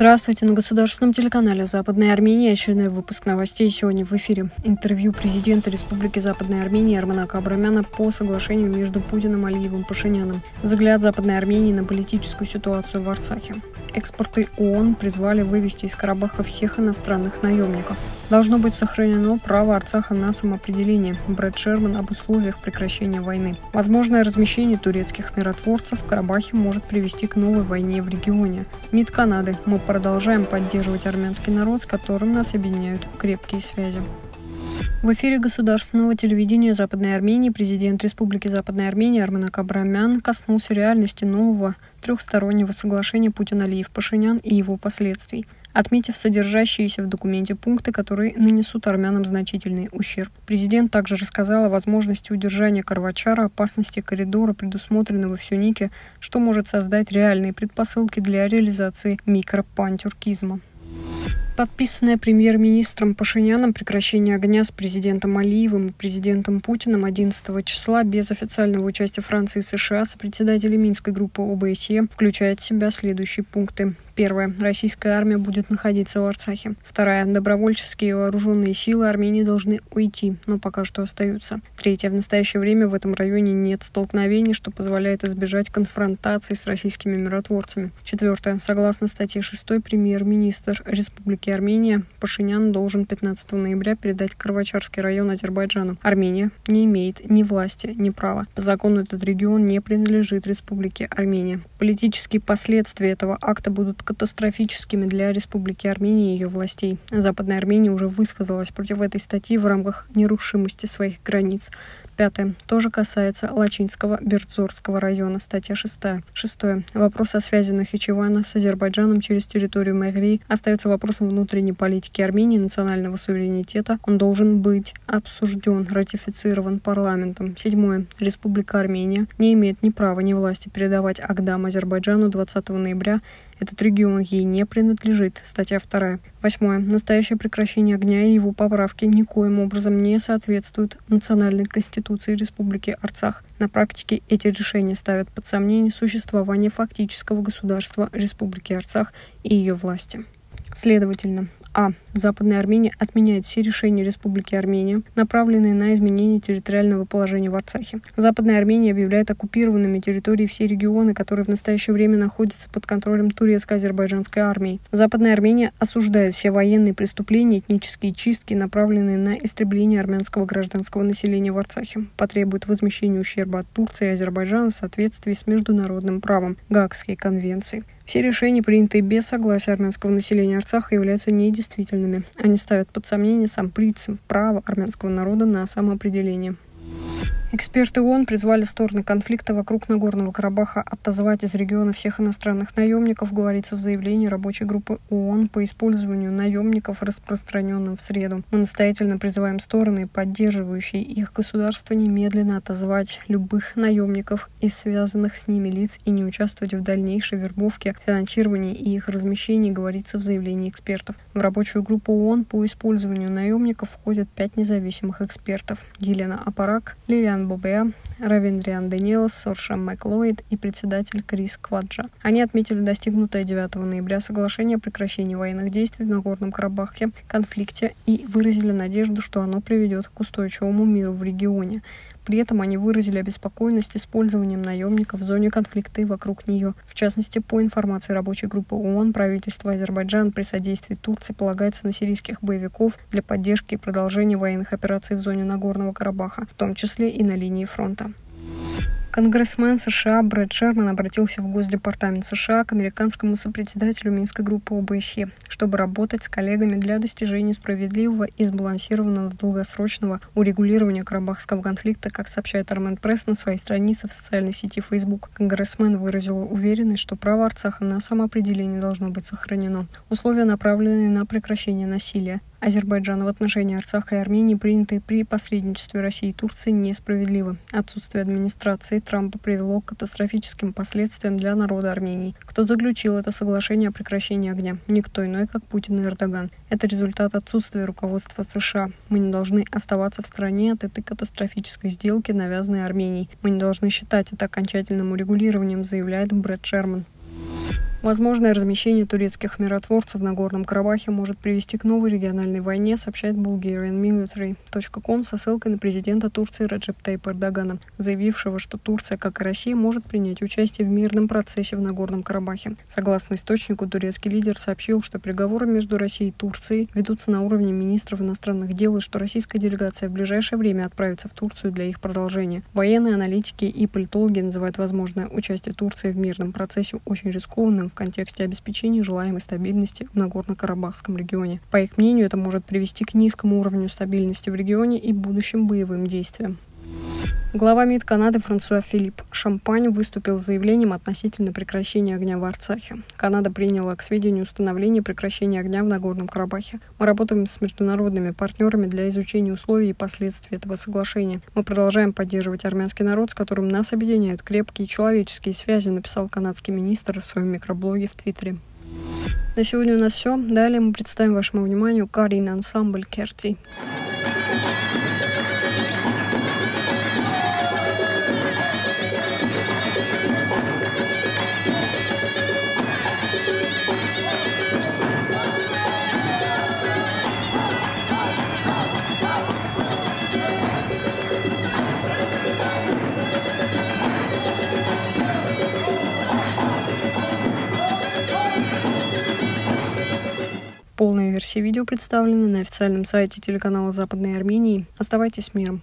Здравствуйте, на государственном телеканале Западная Армения очередной выпуск новостей. Сегодня в эфире интервью президента Республики Западная Армения Арманака Абрамяна по соглашению между Путиным, Алиевым Пашиняном. Взгляд Западной Армении на политическую ситуацию в Арцахе. Экспорты ООН призвали вывести из Карабаха всех иностранных наемников. Должно быть сохранено право Арцаха на самоопределение. Брэд Шерман об условиях прекращения войны. Возможное размещение турецких миротворцев в Карабахе может привести к новой войне в регионе. МИД Канады. Мы продолжаем поддерживать армянский народ, с которым нас объединяют крепкие связи. В эфире государственного телевидения Западной Армении президент Республики Западная Армения Арменак Абрамян коснулся реальности нового трехстороннего соглашения Путин-Алиев-Пашинян и его последствий, отметив содержащиеся в документе пункты, которые нанесут армянам значительный ущерб. Президент также рассказал о возможности удержания Карвачара, опасности коридора, предусмотренного в Сюнике, что может создать реальные предпосылки для реализации микропантюркизма. Подписанное премьер-министром Пашиняном прекращение огня с президентом Алиевым и президентом Путиным 11 числа без официального участия Франции и США сопредседатели Минской группы ОБСЕ включает в себя следующие пункты. Первое. Российская армия будет находиться в Арцахе. Вторая. Добровольческие вооруженные силы Армении должны уйти, но пока что остаются. Третье. В настоящее время в этом районе нет столкновений, что позволяет избежать конфронтации с российскими миротворцами. Четвертое. Согласно статье 6, премьер-министр Республики Армения Пашинян должен 15 ноября передать Кровачарский район Азербайджану. Армения не имеет ни власти, ни права. По закону этот регион не принадлежит Республике Армения. Политические последствия этого акта будут катастрофическими для Республики Армения и ее властей. Западная Армения уже высказалась против этой статьи в рамках нерушимости своих границ. Пятое. Тоже касается Лачинского Бердзорского района, статья 6. Шестое. Вопрос о связи Нахичевана с Азербайджаном через территорию Мегри остается вопросом внутренней политики Армении национального суверенитета. Он должен быть обсужден, ратифицирован парламентом. Седьмое. Республика Армения не имеет ни права, ни власти передавать Агдам Азербайджану 20 ноября этот регион ей не принадлежит. Статья 2. Восьмое. Настоящее прекращение огня и его поправки никоим образом не соответствуют национальной конституции Республики Арцах. На практике эти решения ставят под сомнение существование фактического государства Республики Арцах и ее власти. Следовательно, а. Западная Армения отменяет все решения Республики Армения, направленные на изменение территориального положения в Арцахе. Западная Армения объявляет оккупированными территории все регионы, которые в настоящее время находятся под контролем турецко-азербайджанской армии. Западная Армения осуждает все военные преступления, этнические чистки, направленные на истребление армянского гражданского населения в Арцахе. Потребует возмещения ущерба от Турции и Азербайджана в соответствии с международным правом Гаагской конвенции. Все решения, принятые без согласия армянского населения Арцаха, являются недействительными. Они ставят под сомнение сам принцип права армянского народа на самоопределение. Эксперты ООН призвали стороны конфликта вокруг Нагорного Карабаха отозвать из региона всех иностранных наемников, говорится в заявлении рабочей группы ООН по использованию наемников, распространенным в среду. Мы настоятельно призываем стороны, поддерживающие их государства, немедленно отозвать любых наемников и связанных с ними лиц и не участвовать в дальнейшей вербовке, финансировании и их размещении, говорится в заявлении экспертов. В рабочую группу ООН по использованию наемников входят пять независимых экспертов. Елена Апарак, Лилиан Bobert. Равиндриан Даниэлс, Сорша Маклоид и председатель Крис Кваджа. Они отметили достигнутое 9 ноября соглашение о прекращении военных действий в Нагорном Карабахе, конфликте и выразили надежду, что оно приведет к устойчивому миру в регионе. При этом они выразили обеспокоенность использованием наемников в зоне конфликта и вокруг нее. В частности, по информации рабочей группы ООН, правительство Азербайджана при содействии Турции полагается на сирийских боевиков для поддержки и продолжения военных операций в зоне Нагорного Карабаха, в том числе и на линии фронта. Конгрессмен США Брэд Шерман обратился в Госдепартамент США к американскому сопредседателю Минской группы ОБСЕ, чтобы работать с коллегами для достижения справедливого и сбалансированного долгосрочного урегулирования карабахского конфликта, как сообщает Армен Пресс на своей странице в социальной сети Facebook. Конгрессмен выразил уверенность, что право Арцаха на самоопределение должно быть сохранено. Условия направлены на прекращение насилия, Азербайджана в отношении Арцаха и Армении, принятые при посредничестве России и Турции, несправедливы. Отсутствие администрации Трампа привело к катастрофическим последствиям для народа Армении. Кто заключил это соглашение о прекращении огня? Никто иной, как Путин и Эрдоган. Это результат отсутствия руководства США. Мы не должны оставаться в стороне от этой катастрофической сделки, навязанной Арменией. Мы не должны считать это окончательным урегулированием, заявляет Брэд Шерман. Возможное размещение турецких миротворцев в Нагорном Карабахе может привести к новой региональной войне, сообщает BulgarianMilitary.com со ссылкой на президента Турции Раджеп Тайп Эрдогана, заявившего, что Турция, как и Россия, может принять участие в мирном процессе в Нагорном Карабахе. Согласно источнику, турецкий лидер сообщил, что переговоры между Россией и Турцией ведутся на уровне министров иностранных дел и что российская делегация в ближайшее время отправится в Турцию для их продолжения. Военные аналитики и политологи называют возможное участие Турции в мирном процессе очень рискованным в контексте обеспечения желаемой стабильности в Нагорно-Карабахском регионе. По их мнению, это может привести к низкому уровню стабильности в регионе и будущим боевым действиям. Глава МИД Канады Франсуа Филипп Шампань выступил с заявлением относительно прекращения огня в Арцахе. Канада приняла к сведению установление прекращения огня в Нагорном Карабахе. Мы работаем с международными партнерами для изучения условий и последствий этого соглашения. Мы продолжаем поддерживать армянский народ, с которым нас объединяют крепкие человеческие связи, написал канадский министр в своем микроблоге в Твиттере. На сегодня у нас все. Далее мы представим вашему вниманию Карин ансамбль Керти. Версия видео представлена на официальном сайте телеканала Западной Армении. Оставайтесь с миром.